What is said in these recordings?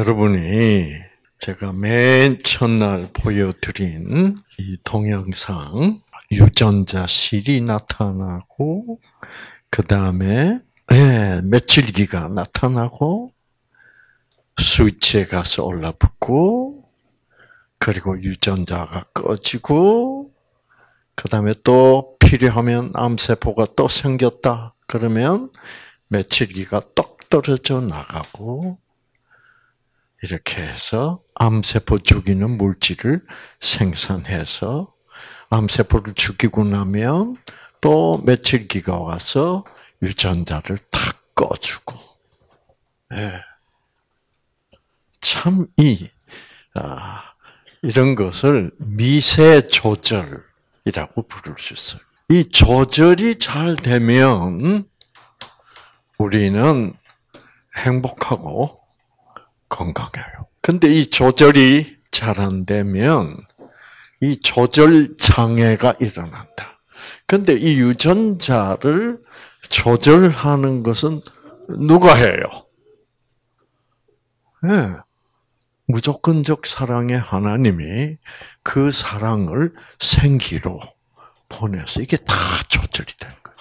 여러분이 제가 맨 첫날 보여드린 이 동영상 유전자 실이 나타나고 그 다음에 예, 며칠기가 나타나고 스위치에 가서 올라붙고 그리고 유전자가 꺼지고 그 다음에 또 필요하면 암세포가 또 생겼다 그러면 며칠기가 똑 떨어져 나가고 이렇게 해서 암세포 죽이는 물질을 생산해서 암세포를 죽이고 나면 또 며칠 기가 와서 유전자를 탁 꺼주고. 네. 참, 이, 아, 이런 것을 미세 조절이라고 부를 수 있어요. 이 조절이 잘 되면 우리는 행복하고 건강해요. 근데 이 조절이 잘 안 되면 이 조절 장애가 일어난다. 근데 이 유전자를 조절하는 것은 누가 해요? 네. 무조건적 사랑의 하나님이 그 사랑을 생기로 보내서 이게 다 조절이 되는 거예요.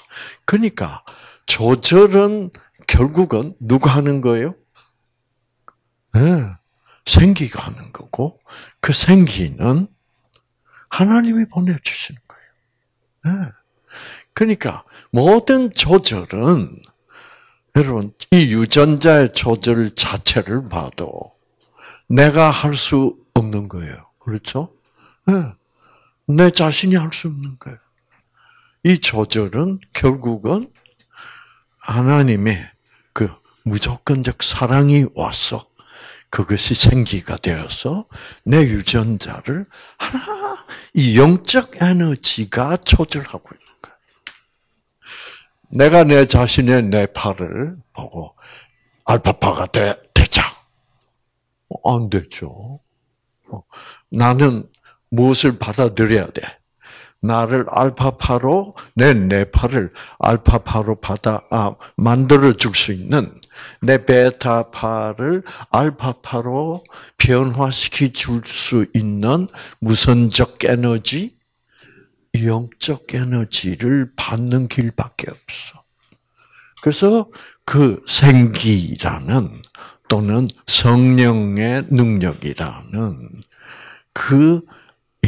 그러니까 조절은 결국은 누가 하는 거예요? 네. 생기가 하는 거고 그 생기는 하나님이 보내주시는 거예요. 네. 그러니까 모든 조절은 여러분 이 유전자의 조절 자체를 봐도 내가 할 수 없는 거예요. 그렇죠? 네. 내 자신이 할 수 없는 거예요. 이 조절은 결국은 하나님의 그 무조건적 사랑이 와서 그것이 생기가 되어서 내 유전자를 하나 이 영적 에너지가 조절하고 있는 거야. 내가 내 자신의 내 팔을 보고 알파파가 되, 되자. 안 되죠. 나는 무엇을 받아들여야 돼? 나를 알파파로 내 뇌파를 알파파로 받아 아, 만들어 줄 수 있는 내 베타파를 알파파로 변화시켜 줄수 있는 무선적 에너지, 영적 에너지를 받는 길밖에 없어. 그래서 그 생기라는 또는 성령의 능력이라는 그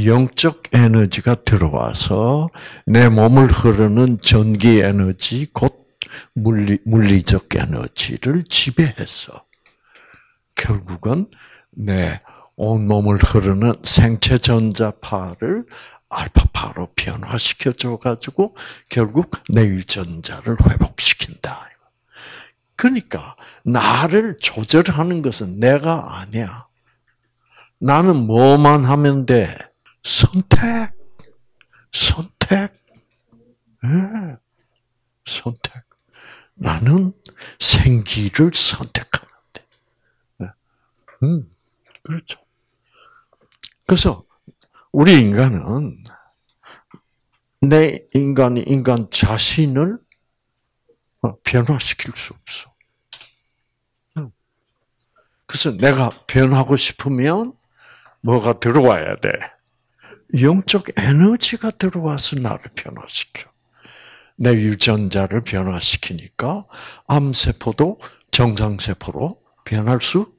영적 에너지가 들어와서 내 몸을 흐르는 전기 에너지, 곧 물리, 물리적 에너지를 지배해서 결국은 내 온몸을 흐르는 생체 전자파를 알파파로 변화시켜 줘 가지고 결국 내 유전자를 회복시킨다. 그러니까 나를 조절하는 것은 내가 아니야. 나는 뭐만 하면 돼? 선택. 선택. 네. 선택. 나는 생기를 선택하는데. 네. 음, 그렇죠. 그래서 우리 인간은 내 인간이 인간 자신을 변화시킬 수 없어. 음. 그래서 내가 변하고 싶으면 뭐가 들어와야 돼? 영적 에너지가 들어와서 나를 변화시켜. 내 유전자를 변화시키니까 암세포도 정상세포로 변할 수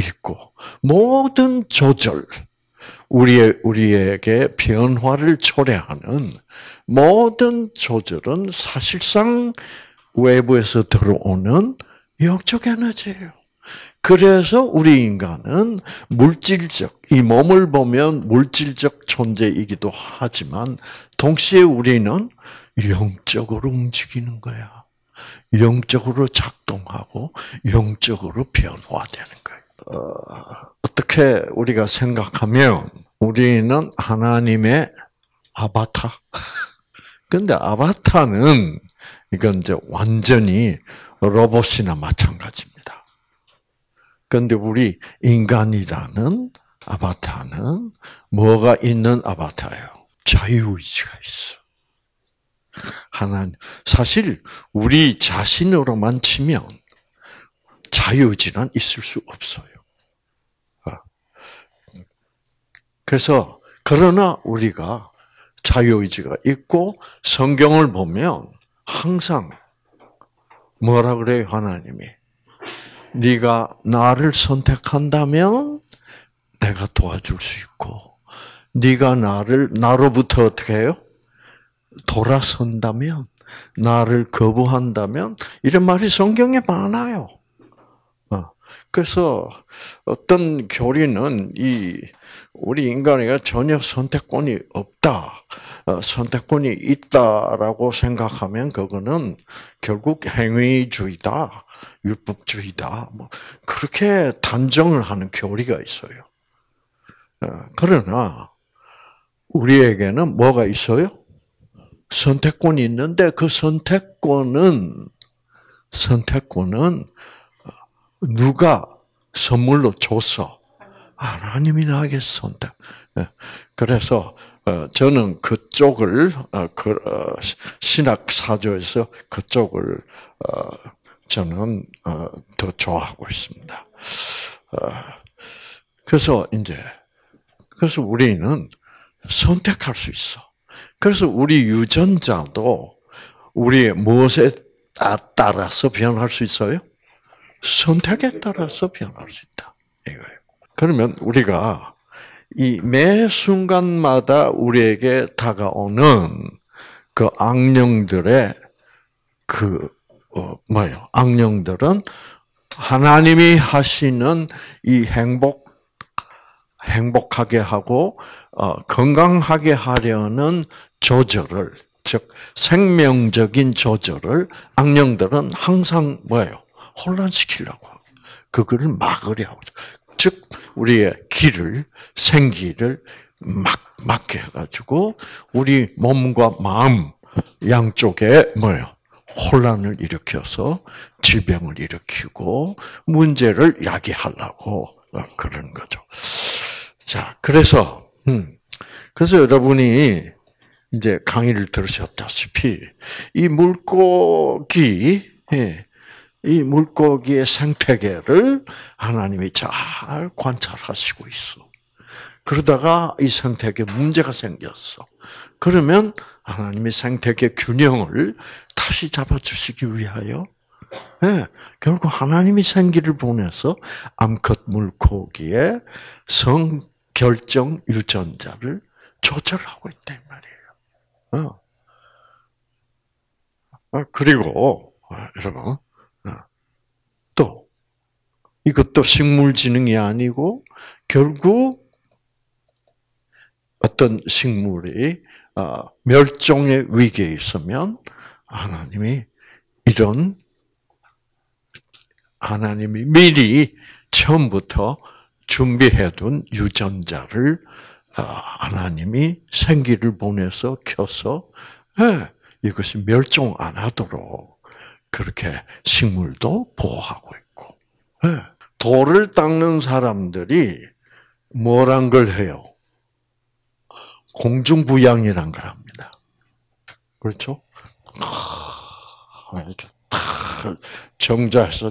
있고 모든 조절 우리의 우리에게 변화를 초래하는 모든 조절은 사실상 외부에서 들어오는 영적 에너지예요. 그래서 우리 인간은 물질적, 이 몸을 보면 물질적 존재이기도 하지만, 동시에 우리는 영적으로 움직이는 거야. 영적으로 작동하고 영적으로 변화되는 거예요. 어, 어떻게 우리가 생각하면 우리는 하나님의 아바타. 근데 아바타는 이건 이제 완전히 로봇이나 마찬가지입니다. 그런데 우리 인간이라는 아바타는 뭐가 있는 아바타예요? 자유의지가 있어. 하나님. 사실 우리 자신으로만 치면 자유지는 있을 수 없어요. 아. 그래서 그러나 우리가 자유의지가 있고 성경을 보면 항상 뭐라 그래요 하나님이 네가 나를 선택한다면 내가 도와줄 수 있고 네가 나를 나로부터 어떻게 해요? 돌아선다면 나를 거부한다면 이런 말이 성경에 많아요. 어, 그래서 어떤 교리는 이 우리 인간에게 전혀 선택권이 없다, 어, 선택권이 있다라고 생각하면 그거는 결국 행위주의다, 율법주의다, 뭐 그렇게 단정을 하는 교리가 있어요. 어, 그러나 우리에게는 뭐가 있어요? 선택권이 있는데 그 선택권은 선택권은 누가 선물로 줬어? 하나님이 나에게 선택. 예. 그래서 어, 저는 그쪽을 어, 그 신학 사조에서 그쪽을 저는 더 좋아하고 있습니다. 그래서 이제 그래서 우리는 선택할 수 있어. 그래서 우리 유전자도 우리의 무엇에 따라서 변할 수 있어요? 선택에 따라서 변할 수 있다. 이거예요. 그러면 우리가 이 매 순간마다 우리에게 다가오는 그 악령들의 그, 어, 뭐요 악령들은 하나님이 하시는 이 행복, 행복하게 하고 어, 건강하게 하려는 조절을 즉 생명적인 조절을 악령들은 항상 뭐예요? 혼란시키려고 하고 그거를 막으려 하고 즉 우리의 길을 생기를 막 막게 해가지고 우리 몸과 마음 양쪽에 뭐예요? 혼란을 일으켜서 질병을 일으키고 문제를 야기하려고 그런 거죠. 자, 그래서 음. 그래서 여러분이 이제 강의를 들으셨다시피 이 물고기, 예, 이 물고기의 생태계를 하나님이 잘 관찰하시고 있어. 그러다가 이 생태계 문제가 생겼어. 그러면 하나님의 생태계 균형을 다시 잡아주시기 위하여 네, 결국 하나님이 생기를 보내서 암컷 물고기의 성 결정 유전자를 조절하고 있단 말이에요. 어. 어 그리고 어, 여러분 어, 또 이것도 식물지능이 아니고 결국 어떤 식물이 멸종의 위기에 있으면 하나님이 이런 하나님이 미리 처음부터 준비해둔 유전자를 어, 하나님이 생기를 보내서 켜서 네, 이것이 멸종 안 하도록 그렇게 식물도 보호하고 있고 네, 돌을 닦는 사람들이 뭐란 걸 해요? 공중부양이란 걸 합니다. 그렇죠? 정자에서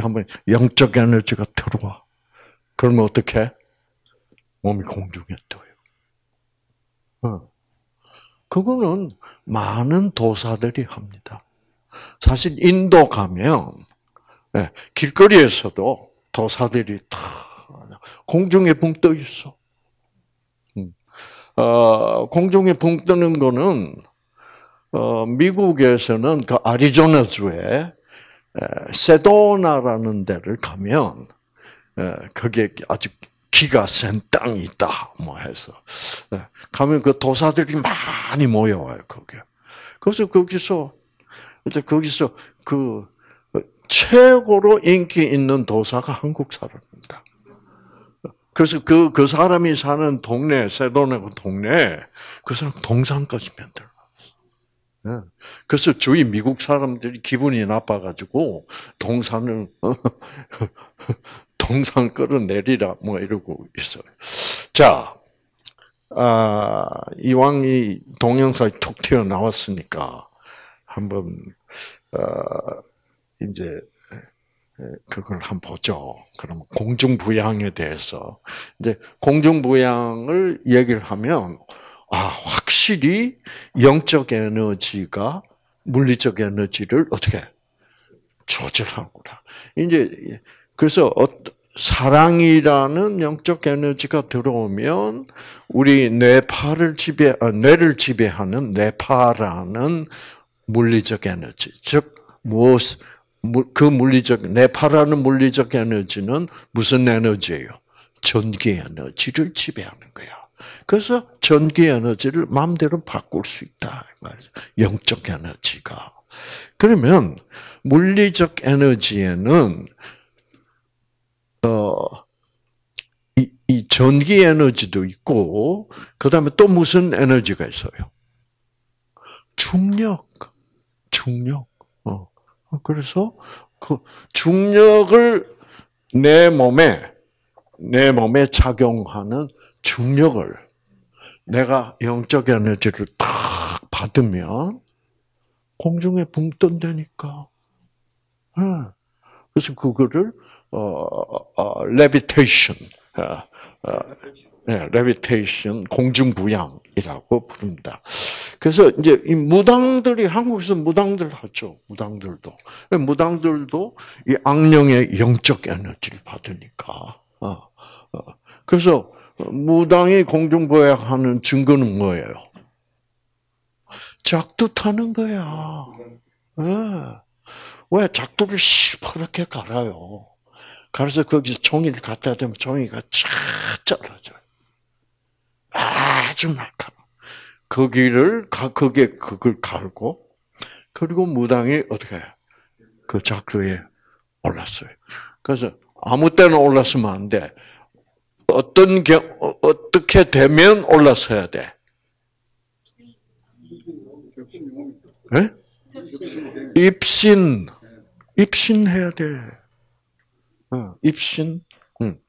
한번 영적 에너지가 들어와. 그러면 어떻게? 몸이 공중에 떠요. 어. 그거는 많은 도사들이 합니다. 사실 인도 가면 예, 길거리에서도 도사들이 다 공중에 붕 떠 있어. 음. 어, 공중에 붕 뜨는 거는 어, 미국에서는 그 아리조나주에 세도나라는 데를 가면 거기에 아주 기가 센 땅이 있다 뭐 해서 가면 그 도사들이 많이 모여와요 거기. 그래서 거기서 이제 거기서 그 최고로 인기 있는 도사가 한국 사람입니다. 그래서 그, 그 사람이 사는 동네, 세도나 동네, 그 사람 동산까지 만들어. 예. 그래서 주위 미국 사람들이 기분이 나빠가지고 동산을 동산 끌어내리라 뭐 이러고 있어요. 자, 아, 이왕 이 동영상이 툭 튀어 나왔으니까 한번 어, 이제 그걸 한번 보죠. 그럼 공중부양에 대해서 이제 공중부양을 얘기를 하면 아 확실히 영적 에너지가 물리적 에너지를 어떻게 조절하구나. 이제 그래서 사랑이라는 영적 에너지가 들어오면 우리 뇌파를 지배, 아, 뇌를 지배하는 뇌파라는 물리적 에너지, 즉 무엇 그 물리적 뇌파라는 물리적 에너지는 무슨 에너지예요? 전기 에너지를 지배하는. 그래서 전기 에너지를 마음대로 바꿀 수 있다. 영적 에너지가. 그러면 물리적 에너지에는 어, 이, 이 전기 에너지도 있고, 그 다음에 또 무슨 에너지가 있어요? 중력. 중력. 어. 그래서 그 중력을 내 몸에, 내 몸에 작용하는 중력을 내가 영적 에너지를 딱 받으면 공중에 붕 뜬다니까. 그래서 그거를 어, 어, levitation, 어, 어, 네, levitation, 공중 부양이라고 부릅니다. 그래서 이제 이 무당들이 한국에서 무당들 하죠. 무당들도 무당들도 이 악령의 영적 에너지를 받으니까. 그래서 무당이 공중부양하는 증거는 뭐예요? 작두 타는 거야. 네. 왜 작두를 시퍼렇게 갈아요? 그래서 거기서 종이를 갖다 대면 종이가 쫙 떨어져요. 아주 날카로. 거기를, 거기에 그걸 갈고, 그리고 무당이 어떻게, 그 작두에 올랐어요. 그래서 아무 때나 올랐으면 안 돼. 어떤 경, 어, 어떻게 되면 올라서야 돼? 네? 입신, 입신해야 돼. 어, 입신. 응.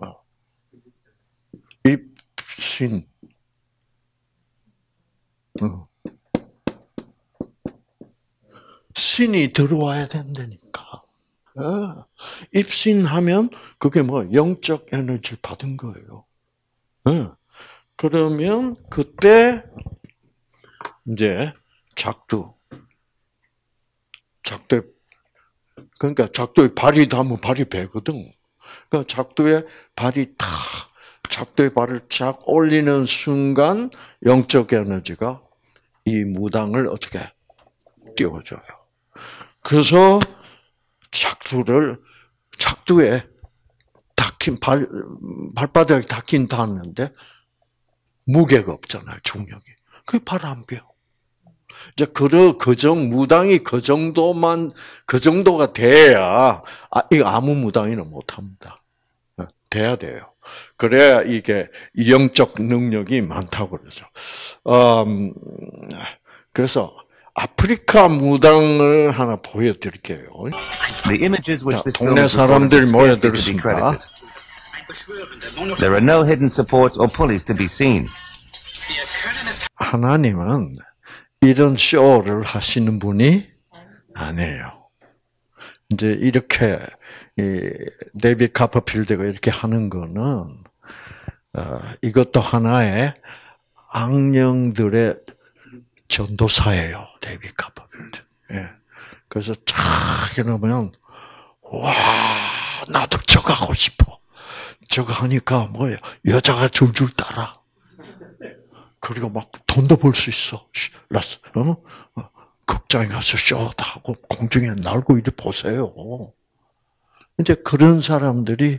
어. 어. 신이 들어와야 된다니까. 어. 입신하면 그게 뭐 영적 에너지를 받은 거예요. 어. 그러면 그때 이제 작두 작두에 그러니까 작두에 발이 닿으면 발이 배거든. 그러니까 작두에 발이 탁 작두에 발을 쫙 올리는 순간 영적 에너지가 이 무당을 어떻게 띄워줘요. 그래서 작두를 작두에 닿긴 발 발바닥에 닿긴 닿는데 무게가 없잖아요 중력이. 그발안 뼈. 이제 그, 그정, 무당이 그 정도만, 그 정도가 돼야, 아, 이거 아무 무당이는 못합니다. 어, 돼야 돼요. 그래야 이게 영적 능력이 많다고 그러죠. 음, 그래서 아프리카 무당을 하나 보여드릴게요. 자, 동네 사람들 모여들었습니다. There are no hidden supports or pulleys to be seen. 하나님은 이런 쇼를 하시는 분이 아니에요. 이제 이렇게 이 데이비 카퍼필드가 이렇게 하는 거는 어, 이것도 하나의 악령들의 전도사예요. 데이비 카퍼필드. 예. 그래서 쫙 이러면 와 나도 저거 하고 싶어. 저거 하니까 뭐야 여자가 줄줄 따라. 그리고 막 돈도 벌 수 있어. 라스, 어? 어? 극장에 가서 쇼도 하고 공중에 날고 이래 보세요. 이제 그런 사람들이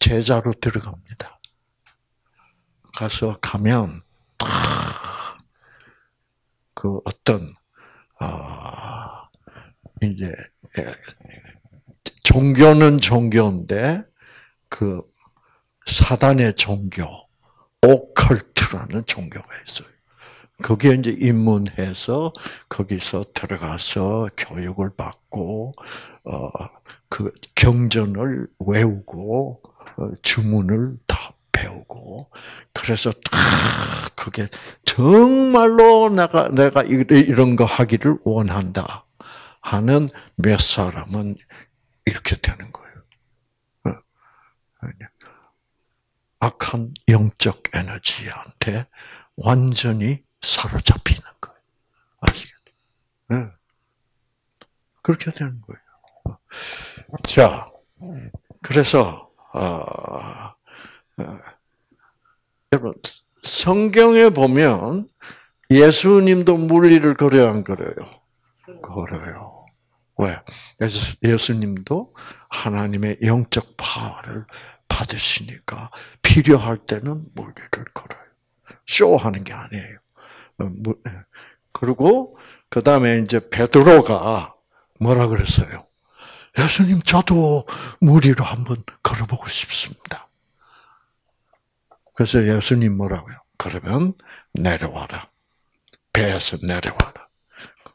제자로 들어갑니다. 가서 가면 그 어떤 아 이제 종교는 종교인데 그 사단의 종교 오컬트라는 종교가 있어요. 거기에 이제 입문해서 거기서 들어가서 교육을 받고 어 그 경전을 외우고 어, 주문을 다 배우고 그래서 다 그게 정말로 내가 내가 이런 거 하기를 원한다 하는 몇 사람은 이렇게 되는 거예요. 어. 악한 영적 에너지한테 완전히 사로잡히는 거예요. 아시겠죠? 네. 그렇게 되는 거예요. 자, 그래서 어, 어, 여러분 성경에 보면 예수님도 물리를 걸어요, 안 걸어요? 걸어요. 왜? 예수님도 하나님의 영적 파워를 받으시니까 필요할 때는 물리를 걸어요. 쇼하는 게 아니에요. 어, 예. 그리고 그 다음에 이제 베드로가 뭐라 그랬어요? 예수님, 저도 무리로 한번 걸어보고 싶습니다. 그래서 예수님 뭐라고요? 그러면 내려와라. 배에서 내려와라.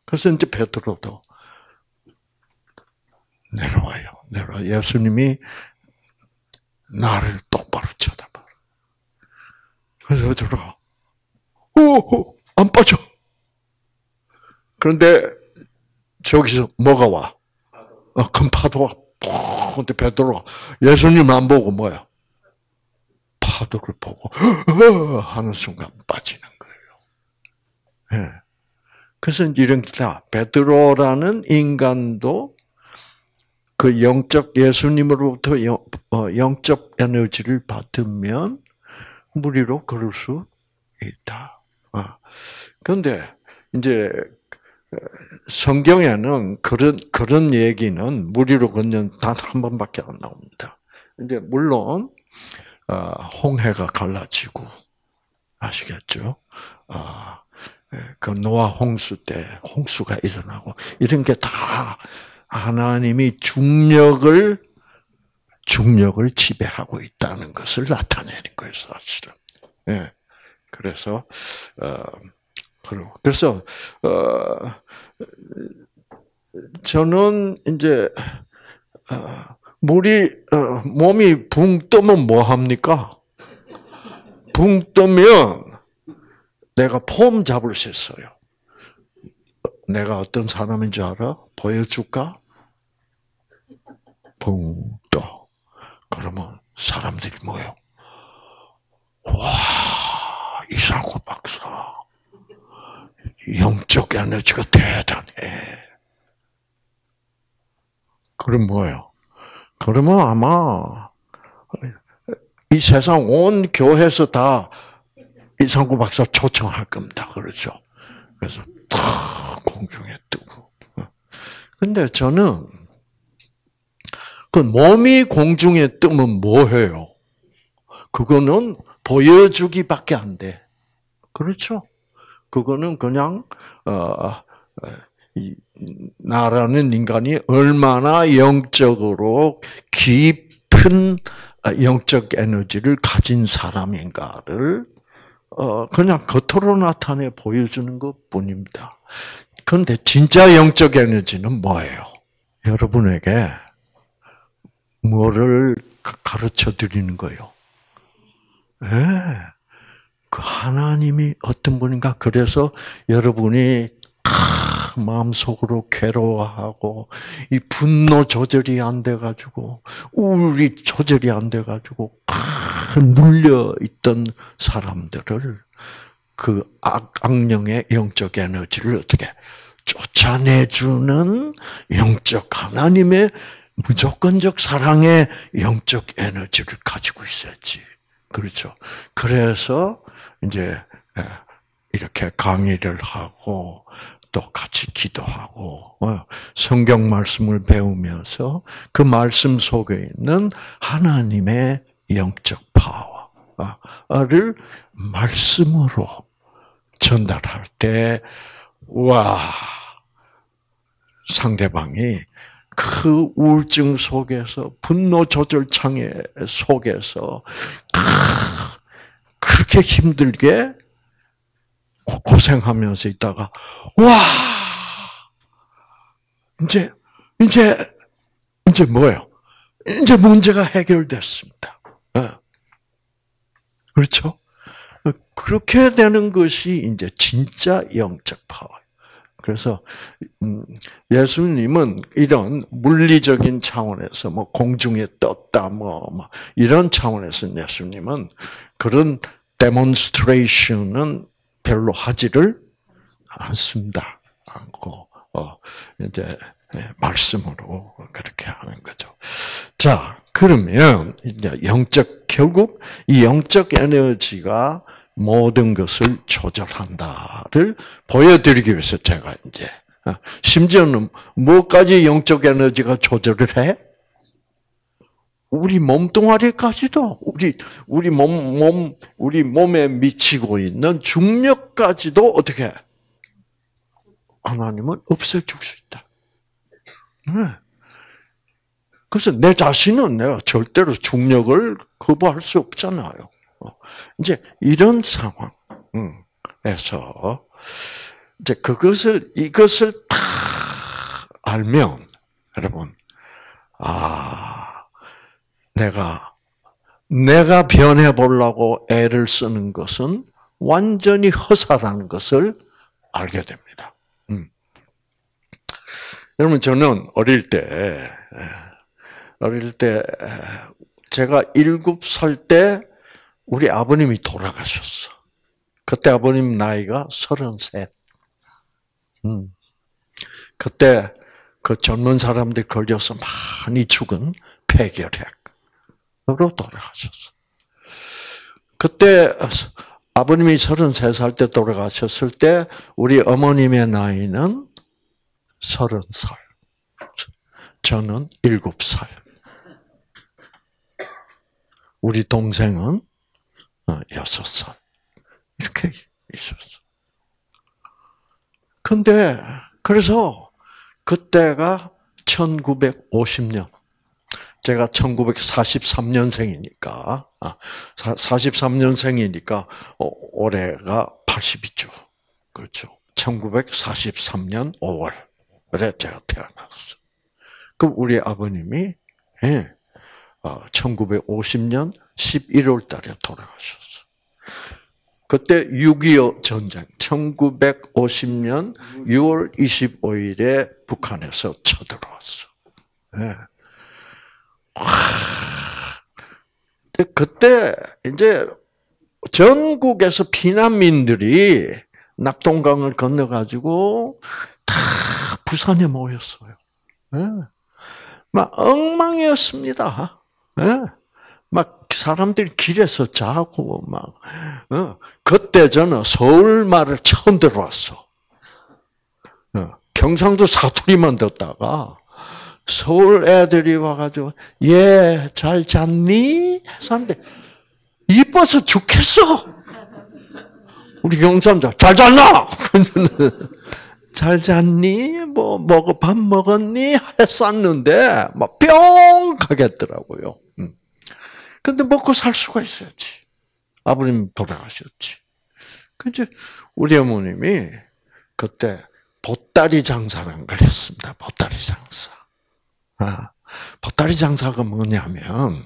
그래서 이제 베드로도 내려와요. 내려와. 예수님이 나를 똑바로 쳐다봐. 그래서 베드로가 오, 안 빠져. 그런데 저기서 뭐가 와? 어, 큰 파도가 푹, 근데 베드로가 예수님 안 보고 뭐야? 파도를 보고 하는 순간 빠지는 거예요. 예. 그래서 이런 다 베드로라는 인간도 그 영적 예수님으로부터 영, 어, 영적 에너지를 받으면 무리로 걸을 수 있다. 아. 그런데 이제 성경에는 그런 그런 얘기는 무리로 걷는 단 한 번밖에 안 나옵니다. 이제 물론 어, 홍해가 갈라지고 아시겠죠? 아, 예, 그 노아 홍수 때 홍수가 일어나고 이런 게 다 하나님이 중력을 중력을 지배하고 있다는 것을 나타내는 거예요, 사실은. 예. 그래서 어, 그래서 어, 저는 이제 어, 물이 어, 몸이 붕 뜨면 뭐 합니까? 붕 뜨면 내가 폼 잡을 수 있어요. 내가 어떤 사람인지 알아? 보여줄까? 붕 떠. 그러면 사람들이 뭐요? 와, 이상호 박사. 영적 에너지가 대단해. 그럼 뭐예요? 그러면 아마 이 세상 온 교회에서 다 이상구 박사 초청할 겁니다. 그렇죠? 그래서 탁 공중에 뜨고. 근데 저는 그 몸이 공중에 뜨면 뭐 해요? 그거는 보여주기밖에 안 돼. 그렇죠? 그거는 그냥 어, 어 나라는 인간이 얼마나 영적으로 깊은 영적 에너지를 가진 사람인가를 어 그냥 겉으로 나타내 보여주는 것 뿐입니다. 그런데 진짜 영적 에너지는 뭐예요? 여러분에게 뭐를 가르쳐 드리는 거예요? 예. 네. 그 하나님이 어떤 분인가 그래서 여러분이 마음속으로 괴로워하고 이 분노 조절이 안 돼 가지고 우울이 조절이 안 돼 가지고 물려 있던 사람들을 그 악, 악령의 영적 에너지를 어떻게 쫓아내주는 영적 하나님의 무조건적 사랑의 영적 에너지를 가지고 있어야지. 그렇죠. 그래서 이제 예, 이렇게 강의를 하고 또 같이 기도하고 어, 성경 말씀을 배우면서 그 말씀 속에 있는 하나님의 영적 파워를 말씀으로 전달할 때, 와, 상대방이 그 우울증 속에서 분노 조절 장애 속에서 그렇게 힘들게 고생하면서 있다가 와 이제 이제 이제 뭐예요? 이제 문제가 해결됐습니다. 어. 그렇죠? 그렇게 되는 것이 이제 진짜 영적 파워. 그래서 음, 예수님은 이런 물리적인 차원에서 뭐 공중에 떴다 뭐, 뭐 이런 차원에서 예수님은 그런 데몬스트레이션은 별로 하지를 않습니다. 않고 어 이제 말씀으로 그렇게 하는 거죠. 자, 그러면 이제 영적 결국 이 영적 에너지가 모든 것을 조절한다를 보여드리기 위해서 제가 이제 어, 심지어는 뭐까지 영적 에너지가 조절을 해? 우리 몸뚱아리까지도 우리 우리 몸 몸 우리 몸에 미치고 있는 중력까지도 어떻게 하나님은 없애 줄 수 있다. 네. 그래서 내 자신은 내가 절대로 중력을 거부할 수 없잖아요. 어, 이제 이런 상황에서 이제 그것을 이것을 다 알면 여러분 아 내가 내가 변해 보려고 애를 쓰는 것은 완전히 허사라는 것을 알게 됩니다. 음. 여러분 저는 어릴 때 어릴 때 제가 일곱 살 때 우리 아버님이 돌아가셨어. 그때 아버님 나이가 서른셋. 음. 그때 그 젊은 사람들 걸려서 많이 죽은 폐결핵으 로 돌아가셨어. 그때 아버님이 33살 때 돌아가셨을 때 우리 어머님의 나이는 30살. 저는 7살. 우리 동생은 어, 여섯 살. 이렇게 있었어. 근데, 그래서, 그때가 1950년. 제가 1943년생이니까, 43년생이니까, 아, 어, 올해가 80이죠. 그렇죠. 1943년 5월에 제가 태어났어. 그 우리 아버님이, 예, 1950년 어, 11월 달에 돌아가셨어. 그때 6.25 전쟁, 1950년 6월 25일에 북한에서 쳐들어왔어. 네. 그때 이제 전국에서 피난민들이 낙동강을 건너가지고 다 부산에 모였어요. 네. 막 엉망이었습니다. 네. 막 사람들이 길에서 자고 막 어. 그때 저는 서울 말을 처음 들어왔어. 어. 경상도 사투리만 듣다가 서울 애들이 와가지고 예잘 잤니? 했는데 이뻐서 죽겠어. 우리 경상도 잘 잤나? 잘 잤니? 뭐 먹어 밥 먹었니? 했었는데 막뿅 가겠더라고요. 근데 먹고 살 수가 있어야지. 아버님 돌아가셨지. 근데 우리 어머님이 그때 보따리 장사라는 걸 했습니다. 보따리 장사. 아, 보따리 장사가 뭐냐면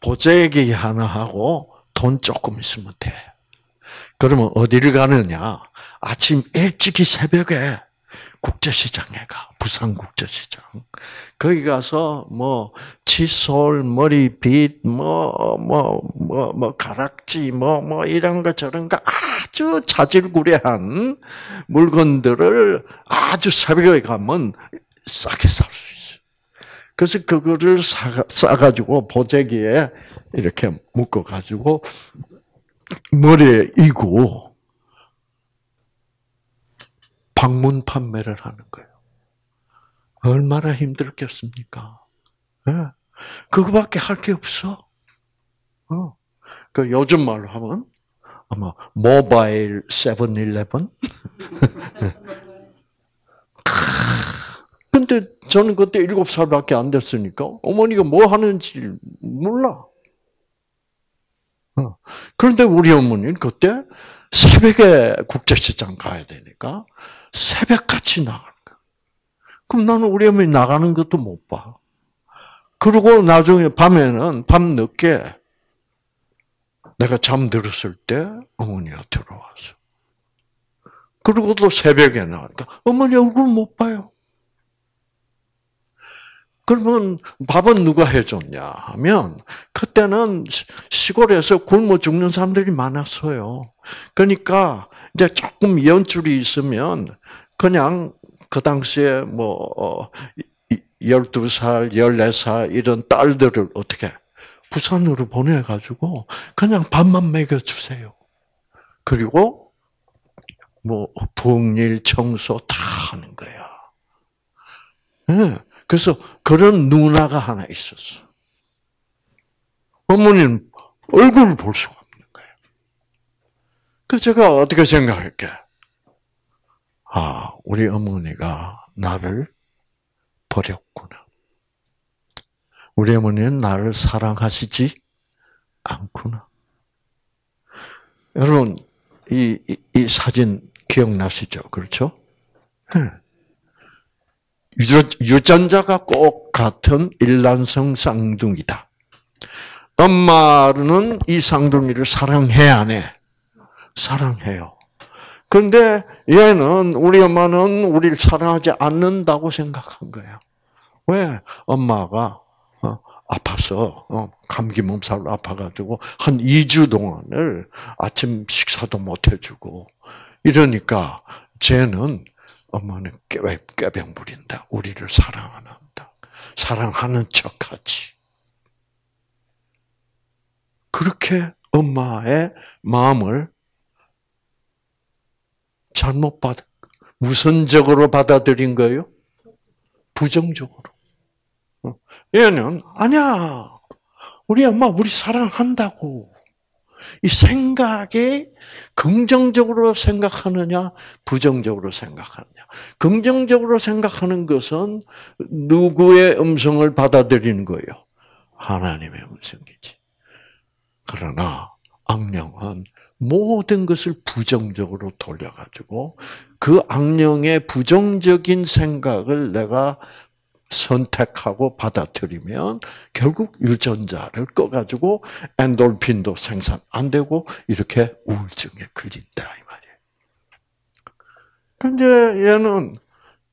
보재기 하나 하고 돈 조금 있으면 돼. 그러면 어디를 가느냐? 아침 일찍이 새벽에 국제시장에 가. 부산 국제시장. 거기 가서 뭐 칫솔, 머리빗, 뭐뭐뭐뭐 가락지, 뭐뭐 뭐 이런 거 저런 거 아주 자질구레한 물건들을 아주 새벽에 가면 싸게 살 수 있어. 그래서 그거를 사, 싸가지고 보재기에 이렇게 묶어가지고 머리에 이고 방문 판매를 하는 거예요. 얼마나 힘들겠습니까? 네. 그거밖에 할 게 없어. 어. 그 요즘 말로 하면 아마 모바일 세븐일레븐. 근데 저는 그때 일곱 살밖에 안 됐으니까 어머니가 뭐 하는지 몰라. 어. 그런데 우리 어머니는 그때 새벽에 국제시장 가야 되니까 새벽같이 나가는 거야. 그럼 나는 우리 어머니 나가는 것도 못 봐. 그리고 나중에 밤에는 밤 늦게 내가 잠들었을 때 어머니가 들어와서. 그리고 또 새벽에 나니까 어머니 얼굴 못 봐요. 그러면 밥은 누가 해줬냐 하면 그때는 시골에서 굶어 죽는 사람들이 많았어요. 그러니까 이제 조금 연줄이 있으면 그냥 그 당시에 뭐 12살, 어, 14살 이런 딸들을 어떻게 부산으로 보내가지고 그냥 밥만 먹여주세요. 그리고 뭐 부엌일 청소 다 하는 거야. 네. 그래서 그런 누나가 하나 있었어. 어머니는 얼굴을 볼 수가 없는 거예요. 그 제가 어떻게 생각할게? 아, 우리 어머니가 나를 버렸구나. 우리 어머니는 나를 사랑하시지 않구나. 여러분, 이, 이, 이 사진 기억나시죠? 그렇죠? 네. 유 전자가 꼭 같은 일란성 쌍둥이다. 엄마는 이 쌍둥이를 사랑해 안 해? 사랑해요. 그런데 얘는 우리 엄마는 우리를 사랑하지 않는다고 생각한 거야. 왜? 엄마가 어, 아파서 어, 감기 몸살로 아파가지고 한 2주 동안을 아침 식사도 못 해주고 이러니까 쟤는 엄마는 꾀병 부린다. 우리를 사랑한다. 사랑하는 척하지. 그렇게 엄마의 마음을 잘못 받, 무선적으로 받아들인 거예요? 부정적으로. 어. 얘는, 아니야. 우리 엄마 우리 사랑한다고. 이 생각에 긍정적으로 생각하느냐, 부정적으로 생각하느냐. 긍정적으로 생각하는 것은 누구의 음성을 받아들이는 거예요? 하나님의 음성이지. 그러나 악령은 모든 것을 부정적으로 돌려가지고 그 악령의 부정적인 생각을 내가 선택하고 받아들이면 결국 유전자를 꺼가지고 엔돌핀도 생산 안 되고 이렇게 우울증에 걸린다 이 말이에요. 근데 얘는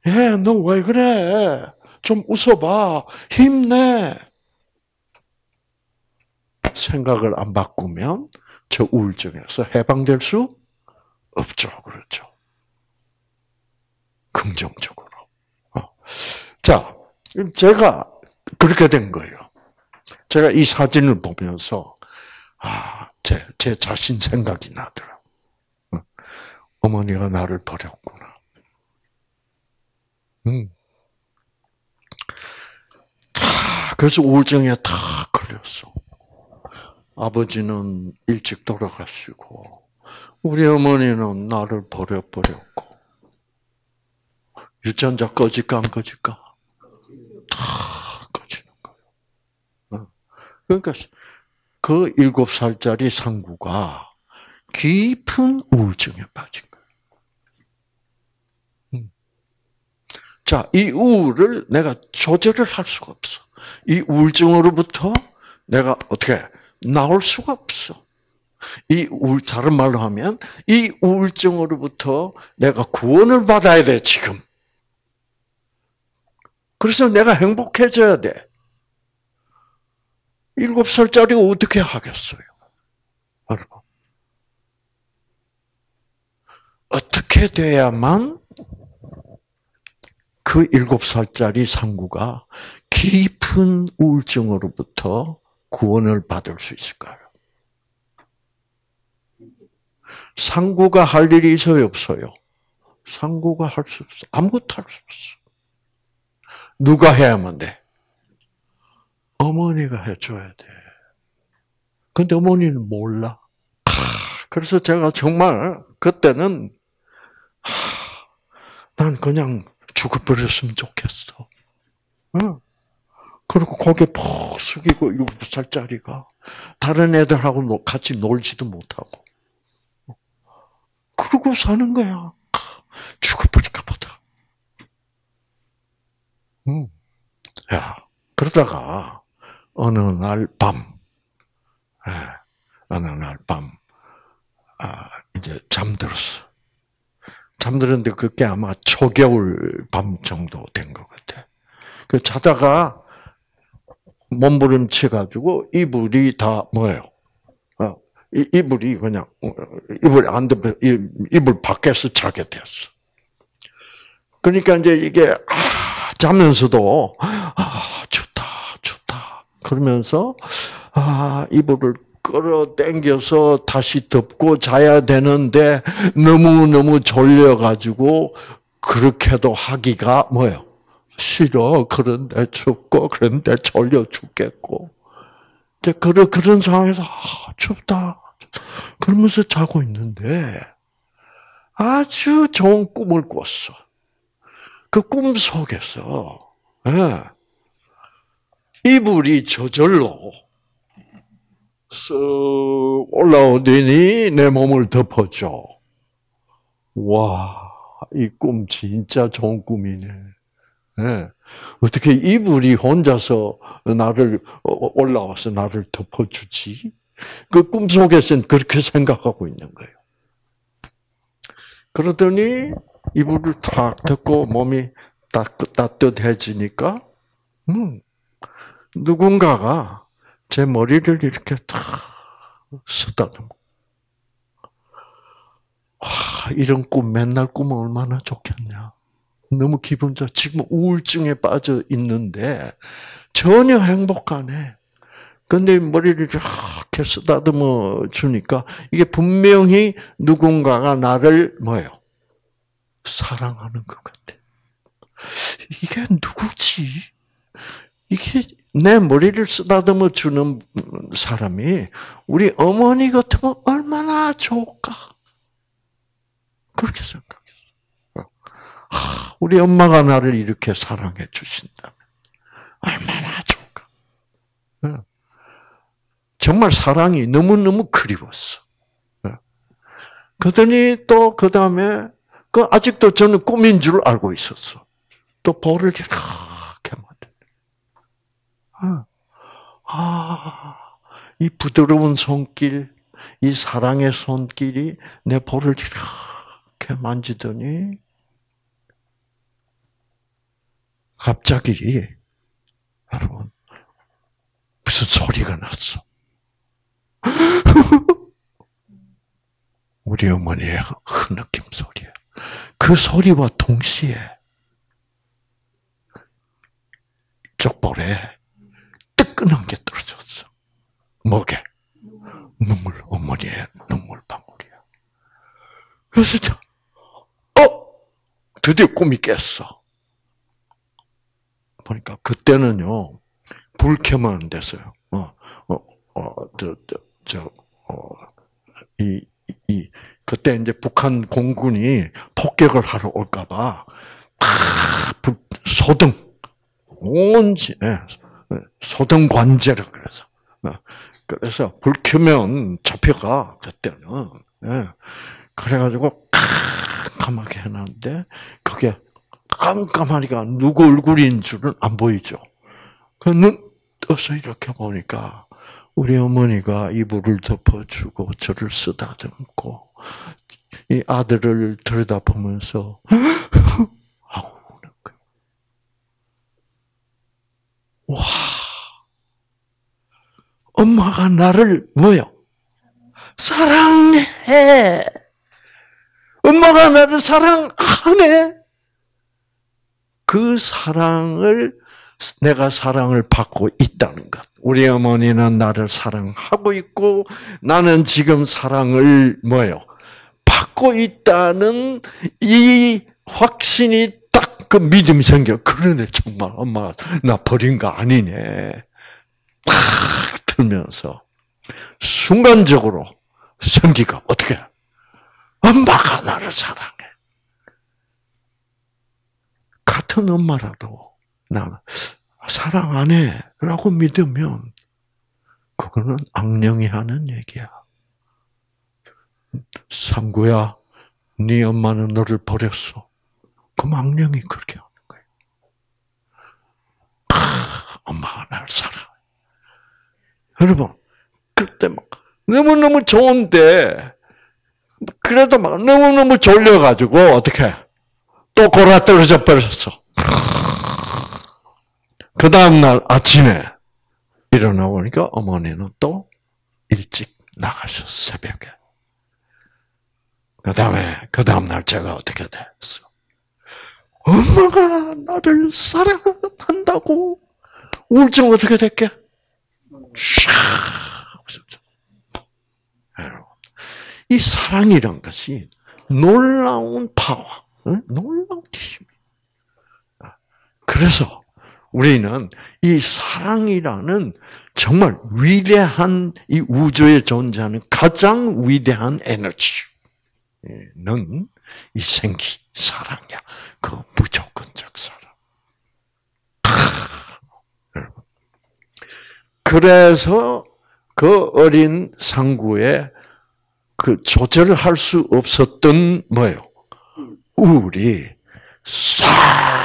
얘 너 왜 그래? 좀 웃어봐. 힘내. 생각을 안 바꾸면 저 우울증에서 해방될 수 없죠. 그렇죠. 긍정적으로. 어. 자, 제가 그렇게 된 거예요. 제가 이 사진을 보면서 아, 제, 제 자신 생각이 나더라. 어머니가 나를 버렸구나. 음. 다 그래서 우울증에 다 걸렸어. 아버지는 일찍 돌아가시고 우리 어머니는 나를 버려버렸고 유전자 꺼질까 안 꺼질까? 다 꺼지는 거예요. 어. 그러니까 그 일곱 살짜리 상구가 깊은 우울증에 빠진 거예요. 음. 자, 이 우울을 내가 조절을 할 수가 없어. 이 우울증으로부터 내가 어떻게 나올 수가 없어. 이 우울, 다른 말로 하면, 이 우울증으로부터 내가 구원을 받아야 돼, 지금. 그래서 내가 행복해져야 돼. 일곱 살짜리가 어떻게 하겠어요? 여러분. 어떻게 돼야만 그 일곱 살짜리 상구가 깊은 우울증으로부터 구원을 받을 수 있을까요? 상구가 할 일이 있어요, 없어요? 상구가 할 수 없어. 아무것도 할 수 없어. 누가 해야만 돼? 어머니가 해줘야 돼. 근데 어머니는 몰라. 그래서 제가 정말 그때는 난 그냥 죽어버렸으면 좋겠어. 응. 그리고 고개 푹 숙이고 7살짜리가 다른 애들하고 같이 놀지도 못하고. 그러고 사는 거야. 죽어버릴까 보다. 음. 야, 그러다가 어느 날 밤, 예, 어느 날 밤, 아, 이제 잠들었어. 잠들었는데 그게 아마 초겨울 밤 정도 된 것 같아. 그 자다가 몸부림쳐가지고 이불이 다 뭐예요? 어, 이불이 그냥 어, 이불 안 덮여 이불 밖에서 자게 됐어. 그러니까 이제 이게 아, 자면서도 아 좋다 좋다 그러면서 아 이불을 끌어당겨서 다시 덮고 자야 되는데 너무너무 졸려가지고 그렇게도 하기가 뭐예요? 싫어. 그런데 춥고, 그런데 졸려 죽겠고. 그런, 그런 상황에서, 아, 춥다. 그러면서 자고 있는데, 아주 좋은 꿈을 꿨어. 그 꿈 속에서, 예, 이불이 저절로 쓱 올라오더니 내 몸을 덮어줘. 와, 이 꿈 진짜 좋은 꿈이네. 네. 어떻게 이불이 혼자서 나를 어, 올라와서 나를 덮어주지? 그 꿈속에서는 그렇게 생각하고 있는 거예요. 그러더니 이불을 탁 덮고 몸이 따뜻해지니까 음, 누군가가 제 머리를 이렇게 탁 쓰다듬고. 와, 이런 꿈 맨날 꾸면 얼마나 좋겠냐. 너무 기분 좋. 지금 우울증에 빠져 있는데 전혀 행복 안 해. 근데 머리를 이렇게 쓰다듬어 주니까 이게 분명히 누군가가 나를 뭐예요? 사랑하는 것 같아. 이게 누구지? 이게 내 머리를 쓰다듬어 주는 사람이 우리 어머니 같으면 얼마나 좋을까? 그렇게 생각했어. 우리 엄마가 나를 이렇게 사랑해 주신다면 얼마나 좋을까? 정말 사랑이 너무너무 그리웠어. 그러더니 또 그 다음에 그 아직도 저는 꿈인 줄 알고 있었어. 또 볼을 이렇게 아, 이 부드러운 손길, 이 사랑의 손길이 내 볼을 이렇게 만지더니 갑자기 여러분 무슨 소리가 났어. 우리 어머니의 흐느낌 소리야. 그 소리와 동시에 쪽볼에 뜨끈한 게 떨어졌어. 뭐게? 눈물, 어머니의 눈물 방울이야. 그래서 저, 어! 드디어 꿈이 깼어. 보니까 그때는요, 불 켜면 안 됐어요. 어, 어, 어, 저, 저, 저, 어, 이, 이, 그때 이제 북한 공군이 폭격을 하러 올까봐, 소등, 온, 예, 소등 관제를 그래서. 어, 그래서 불 켜면 잡혀가 그때는. 예. 그래가지고 깜깜하게 해놨는데 그게 깜깜하니까 누구 얼굴인 줄은 안 보이죠. 그눈 떠서 이렇게 보니까 우리 어머니가 이불을 덮어주고 저를 쓰다듬고 이 아들을 들여다보면서 하고 우는 거예요. 와, 엄마가 나를 뭐요? 사랑해. 엄마가 나를 사랑하네. 그 사랑을 내가 사랑을 받고 있다는 것. 우리 어머니는 나를 사랑하고 있고 나는 지금 사랑을 뭐요? 받고 있다는 이 확신이 딱 그 믿음이 생겨. 그러네 정말 엄마가 나 버린 거 아니네. 딱 들면서 순간적으로 생기가 어떻게 엄마가 나를 사랑해. 같은 엄마라도 나 사랑 안 해. 라고 믿으면 그거는 악령이 하는 얘기야. 상구야, 네 엄마는 너를 버렸어. 그럼 악령이 그렇게 하는 거예요. 아, 엄마가 나를 사랑해. 여러분, 그때 막 너무너무 좋은데, 그래도 막 너무너무 졸려가지고, 어떻게, 또 골아 떨어져 버렸어. 그 다음날 아침에 일어나 보니까 어머니는 또 일찍 나가셨어, 새벽에. 그 다음에, 그 다음날 제가 어떻게 됐어? 엄마가 나를 사랑한다고 우울증 어떻게 됐게? 이 사랑이란 것이 놀라운 파워, 놀라운 힘입니다. 그래서 우리는 이 사랑이라는 정말 위대한 이 우주에 존재하는 가장 위대한 에너지는 이 생기, 사랑이야. 그 무조건적 사랑. 그래서 그 어린 상구에 그 조절할 수 없었던 뭐예요? 우울이 싹